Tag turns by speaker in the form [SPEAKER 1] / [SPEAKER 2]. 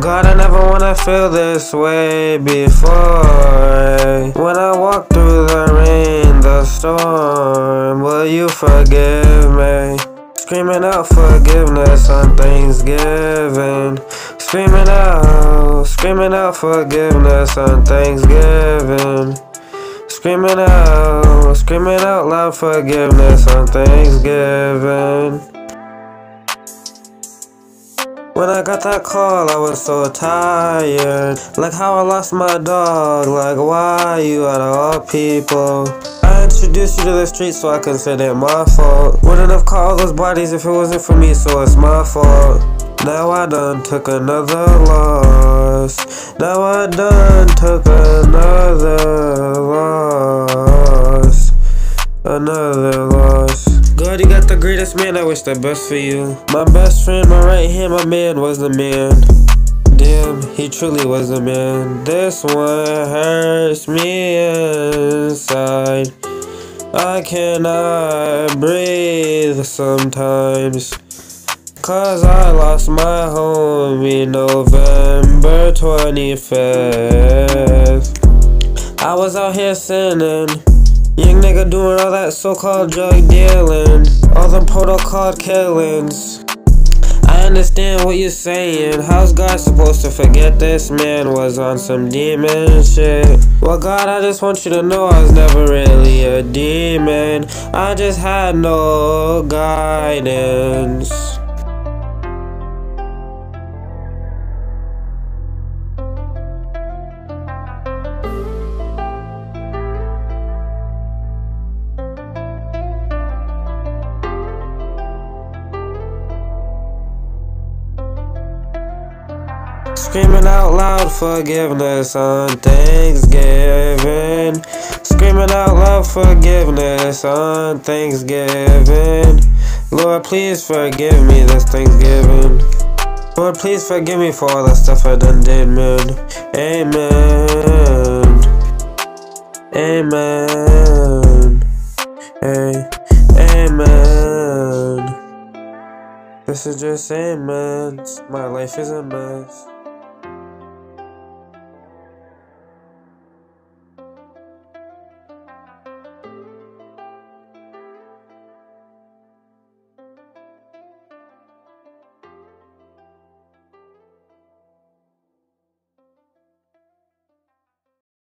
[SPEAKER 1] God, I never wanna feel this way before. When I walk through the rain, the storm, will you forgive me? Screaming out forgiveness on Thanksgiving. Screaming out, screaming out forgiveness on Thanksgiving. Screaming out, screaming out loud forgiveness on Thanksgiving. When I got that call, I was so tired. Like how I lost my dog, like why you out of all people? I introduced you to the streets so I consider it my fault. Wouldn't have called those bodies if it wasn't for me, so it's my fault. Now I done took another loss. Now I done took another loss. Another loss. You got the greatest man, I wish the best for you. My best friend, my right hand, my man was the man. Damn, he truly was a man. This one hurts me inside. I cannot breathe sometimes. Cause I lost my homie November 25th. I was out here sinning. Young nigga doing all that so-called drug dealing. All them protocol killings. I understand what you're saying. How's God supposed to forget this man was on some demon shit? Well, God, I just want you to know I was never really a demon. I just had no guidance. Screaming out loud forgiveness on Thanksgiving. Screaming out loud forgiveness on Thanksgiving. Lord, please forgive me this Thanksgiving. Lord, please forgive me for all the stuff I done did, man. Amen. Amen. Hey, amen. This is just amen. My life is a mess.